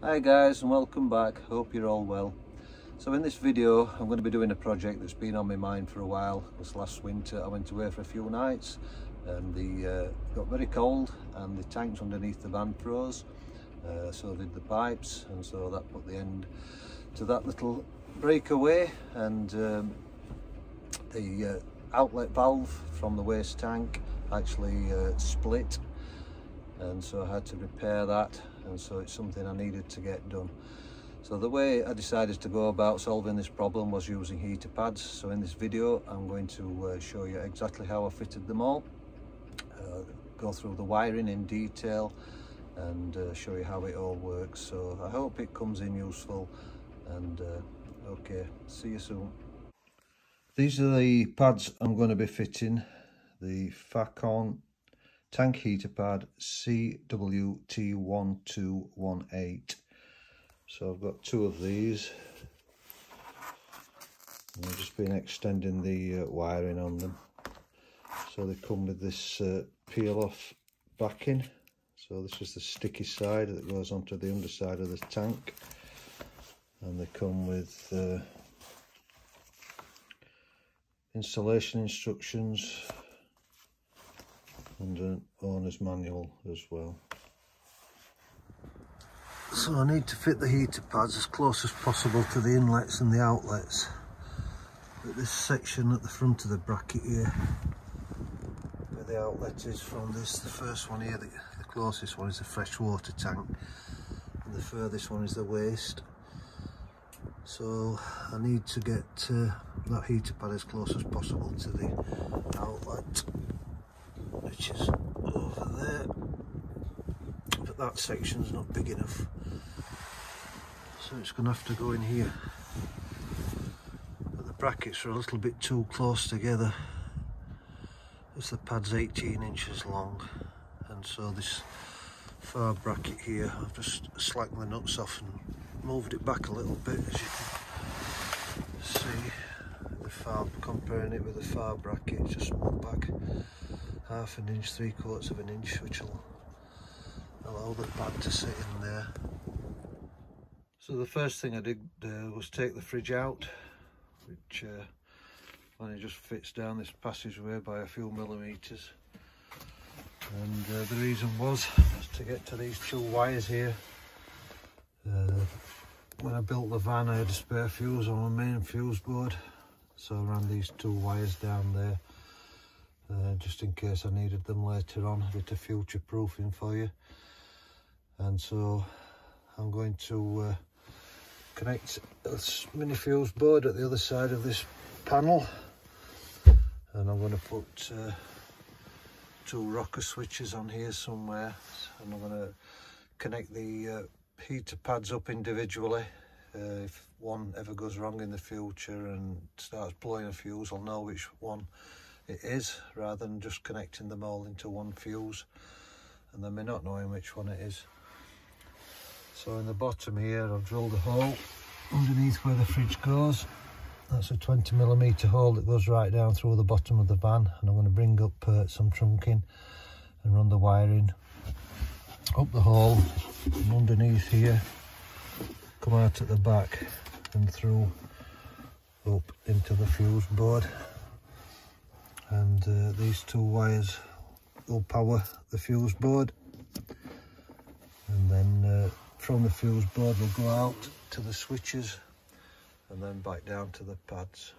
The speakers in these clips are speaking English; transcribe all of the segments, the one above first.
Hi guys and welcome back, hope you're all well. So in this video I'm going to be doing a project that's been on my mind for a while. This last winter I went away for a few nights and the uh, got very cold and the tanks underneath the van froze. Uh, so did the pipes and so that put the end to that little breakaway and um, the uh, outlet valve from the waste tank actually uh, split and so I had to repair that and so it's something I needed to get done. So the way I decided to go about solving this problem was using heater pads. So in this video I'm going to uh, show you exactly how I fitted them all, uh, go through the wiring in detail and uh, show you how it all works. So I hope it comes in useful and uh, okay, see you soon. These are the pads I'm going to be fitting, the Facon tank heater pad CWT1218. So I've got two of these. And I've just been extending the uh, wiring on them. So they come with this uh, peel off backing. So this is the sticky side that goes onto the underside of the tank. And they come with uh, installation instructions and an owner's manual as well. So I need to fit the heater pads as close as possible to the inlets and the outlets. But this section at the front of the bracket here, where the outlet is from this, the first one here, the, the closest one is the freshwater tank, and the furthest one is the waste. So I need to get uh, that heater pad as close as possible to the outlet which is over there. But that section's not big enough. So it's going to have to go in here. But the brackets are a little bit too close together. As the pad's 18 inches long. And so this far bracket here I've just slacked the nuts off and moved it back a little bit as you can see. The far comparing it with the far bracket just moved back half an inch, three quarters of an inch, which will allow the pad to sit in there. So the first thing I did uh, was take the fridge out, which uh, only just fits down this passageway by a few millimetres. And uh, the reason was, was to get to these two wires here. Uh, when I built the van I had a spare fuse on my main fuse board so I ran these two wires down there uh, just in case I needed them later on a bit of future proofing for you. And so I'm going to uh, connect this mini fuse board at the other side of this panel. And I'm going to put uh, two rocker switches on here somewhere. And I'm going to connect the uh, heater pads up individually. Uh, if one ever goes wrong in the future and starts blowing a fuse I'll know which one it is rather than just connecting them all into one fuse and then me not knowing which one it is. So in the bottom here I've drilled a hole underneath where the fridge goes. That's a 20 millimeter hole that goes right down through the bottom of the van and I'm going to bring up uh, some trunking and run the wiring up the hole and underneath here come out at the back and through up into the fuse board and uh, these two wires will power the fuse board and then uh, from the fuse board will go out to the switches and then back down to the pads.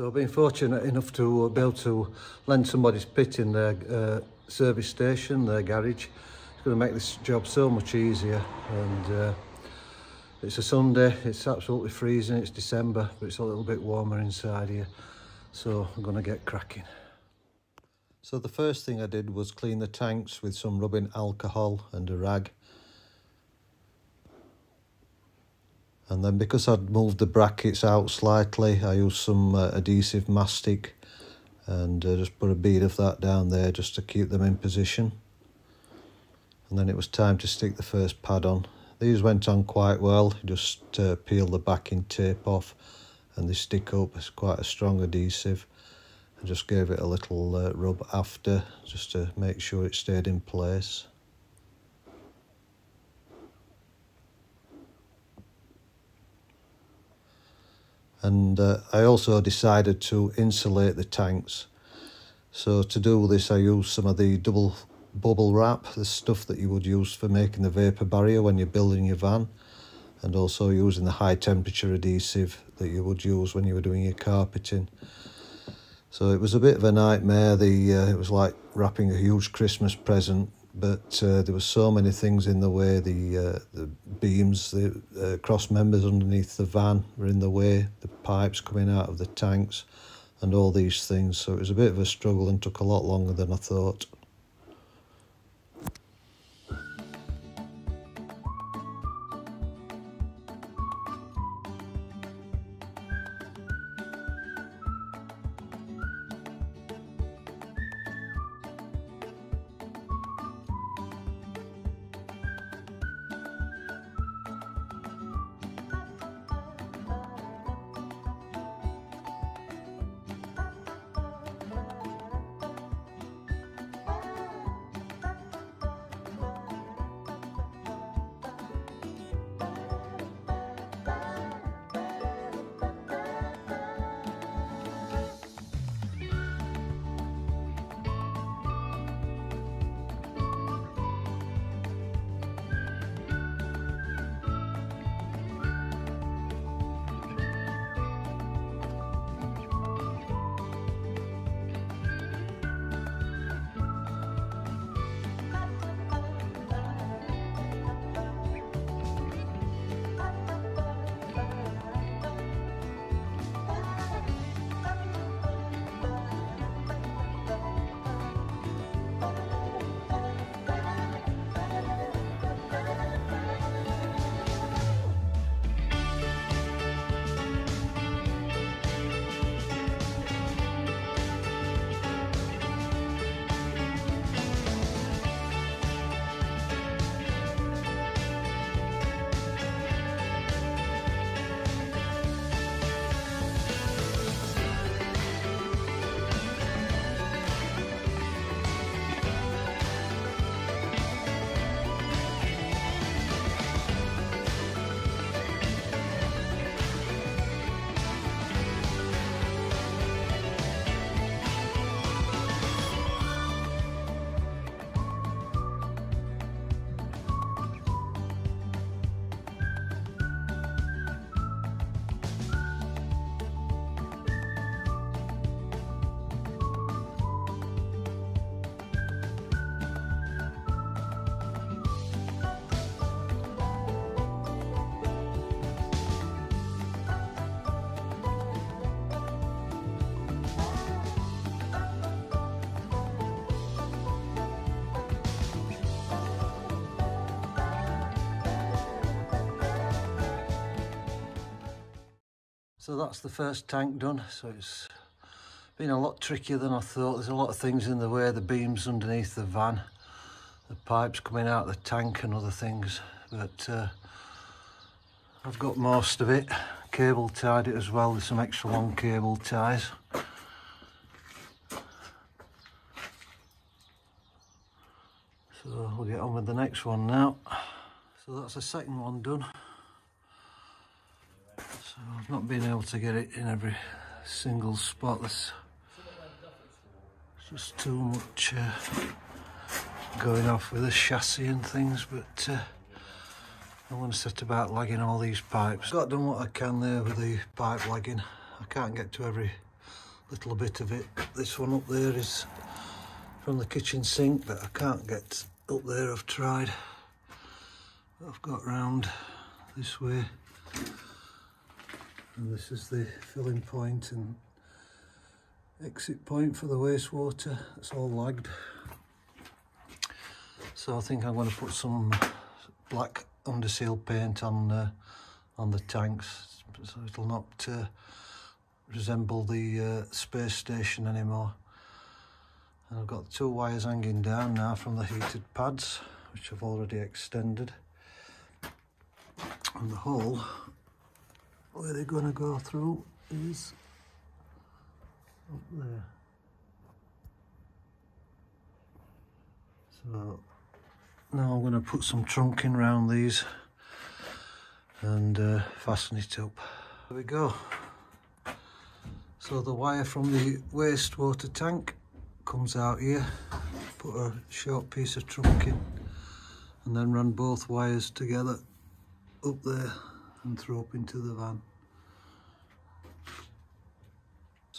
So I've been fortunate enough to uh, be able to lend somebody's pit in their uh, service station, their garage. It's going to make this job so much easier and uh, it's a Sunday, it's absolutely freezing, it's December, but it's a little bit warmer inside here. So I'm going to get cracking. So the first thing I did was clean the tanks with some rubbing alcohol and a rag. And then because I'd moved the brackets out slightly I used some uh, adhesive mastic and uh, just put a bead of that down there just to keep them in position. And then it was time to stick the first pad on. These went on quite well just uh, peel the backing tape off and they stick up. It's quite a strong adhesive. I just gave it a little uh, rub after just to make sure it stayed in place and uh, I also decided to insulate the tanks. So to do this I used some of the double bubble wrap the stuff that you would use for making the vapor barrier when you're building your van and also using the high temperature adhesive that you would use when you were doing your carpeting. So it was a bit of a nightmare the uh, it was like wrapping a huge christmas present but uh, there were so many things in the way. The uh, the beams, the uh, cross members underneath the van were in the way. The pipes coming out of the tanks, and all these things. So it was a bit of a struggle and took a lot longer than I thought. So that's the first tank done. So it's been a lot trickier than I thought. There's a lot of things in the way, the beams underneath the van, the pipes coming out of the tank and other things. But uh, I've got most of it. Cable tied it as well. There's some extra long cable ties. So we'll get on with the next one now. So that's the second one done. So I've not been able to get it in every single spot. There's just too much uh, going off with the chassis and things, but uh, I want to set about lagging all these pipes. Got done what I can there with the pipe lagging. I can't get to every little bit of it. This one up there is from the kitchen sink, but I can't get up there. I've tried. I've got round this way and this is the filling point and exit point for the wastewater. It's all lagged. So I think I'm going to put some black underseal paint on uh, on the tanks so it'll not uh, resemble the uh, space station anymore. And I've got two wires hanging down now from the heated pads which I've already extended. And the hole where they're going to go through is up there. So now I'm going to put some trunking around these and uh, fasten it up. There we go. So the wire from the wastewater tank comes out here, put a short piece of trunking and then run both wires together up there and throw up into the van.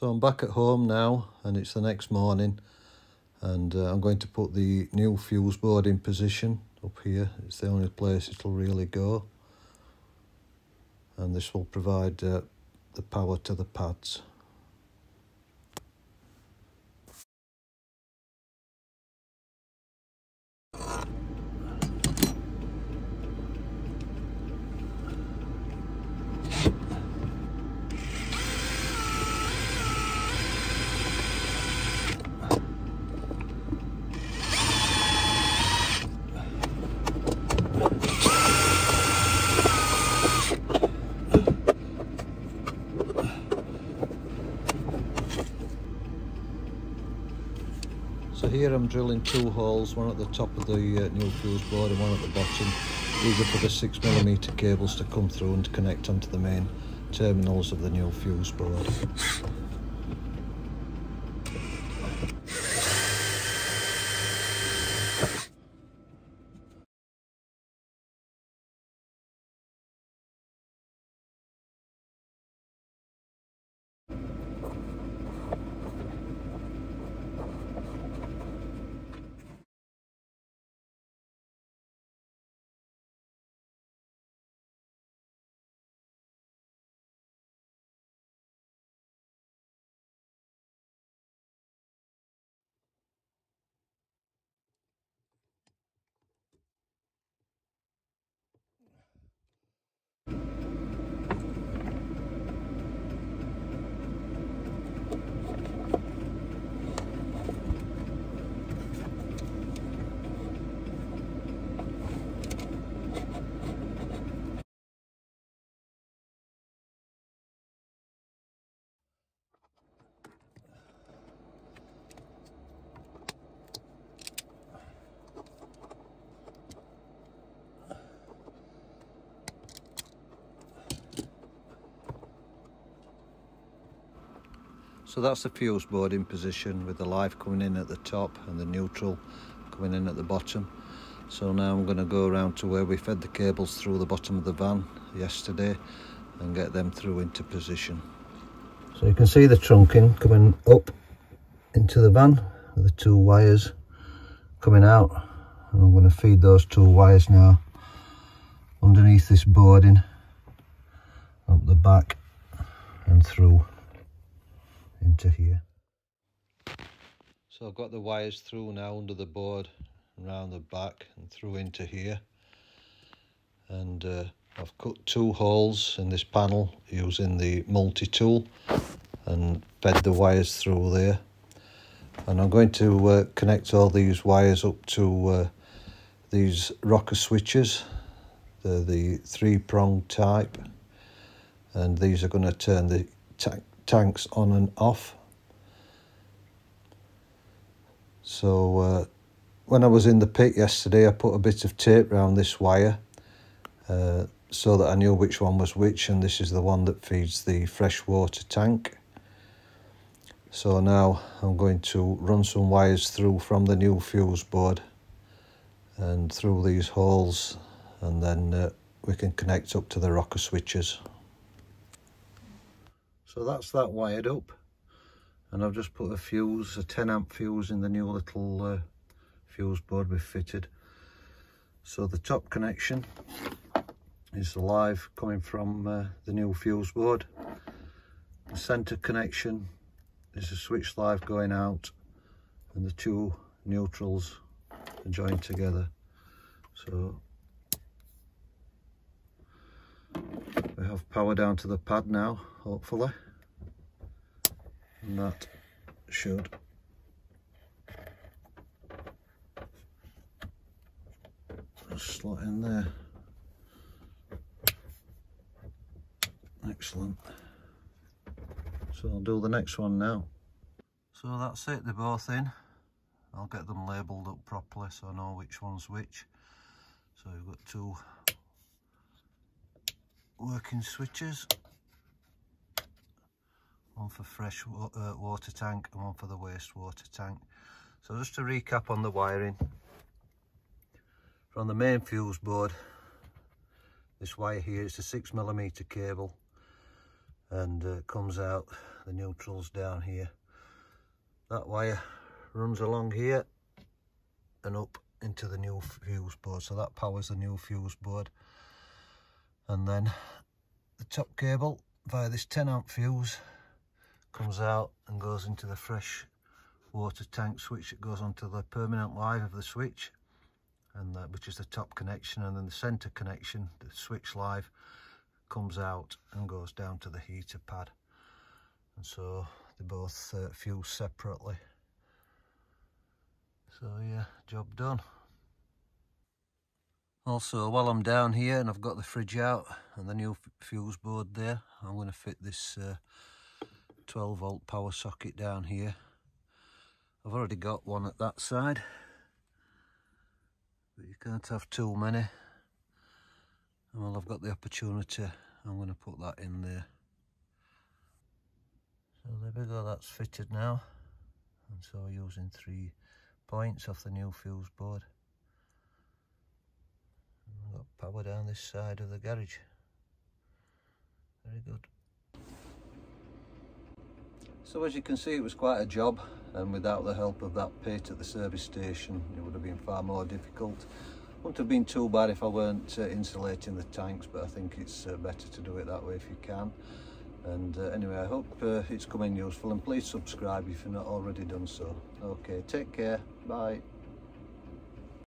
So I'm back at home now and it's the next morning and uh, I'm going to put the new fuse board in position up here. It's the only place it'll really go and this will provide uh, the power to the pads. Here I'm drilling two holes, one at the top of the uh, new fuse board and one at the bottom. These are for the 6mm cables to come through and connect onto the main terminals of the new fuse board. So that's the fuse board in position with the live coming in at the top and the neutral coming in at the bottom. So now I'm going to go around to where we fed the cables through the bottom of the van yesterday and get them through into position. So you can see the trunking coming up into the van with the two wires coming out and I'm going to feed those two wires now underneath this boarding up the back and through into here. So I've got the wires through now under the board around the back and through into here. And uh, I've cut two holes in this panel using the multi-tool and fed the wires through there. And I'm going to uh, connect all these wires up to uh, these rocker switches. They're the three prong type. And these are going to turn the tanks on and off. So uh, when I was in the pit yesterday, I put a bit of tape around this wire uh, so that I knew which one was which, and this is the one that feeds the freshwater tank. So now I'm going to run some wires through from the new fuse board and through these holes and then uh, we can connect up to the rocker switches. So that's that wired up and I've just put a fuse, a 10 amp fuse in the new little uh, fuse board we've fitted. So the top connection is the live coming from uh, the new fuse board. The centre connection is a switch live going out and the two neutrals are joined together. So power down to the pad now hopefully and that should slot in there excellent. So I'll do the next one now. So that's it, they're both in. I'll get them labelled up properly so I know which one's which. So we've got two working switches. One for fresh uh, water tank and one for the wastewater tank. So just to recap on the wiring. From the main fuse board, this wire here, it's a six millimeter cable and uh, comes out, the neutral's down here. That wire runs along here and up into the new fuse board. So that powers the new fuse board. And then the top cable via this 10 amp fuse comes out and goes into the fresh water tank switch it goes onto the permanent live of the switch. And that, which is the top connection and then the center connection the switch live comes out and goes down to the heater pad. And so they both uh, fuse separately. So yeah job done also while I'm down here and I've got the fridge out and the new fuse board there I'm going to fit this uh, 12 volt power socket down here. I've already got one at that side but you can't have too many. And while I've got the opportunity. I'm going to put that in there. So there we go that's fitted now. And so using three points off the new fuse board power down this side of the garage very good so as you can see it was quite a job and without the help of that pit at the service station it would have been far more difficult. Wouldn't have been too bad if I weren't uh, insulating the tanks but I think it's uh, better to do it that way if you can. And uh, anyway I hope uh, it's coming useful and please subscribe if you've not already done so. Okay take care bye.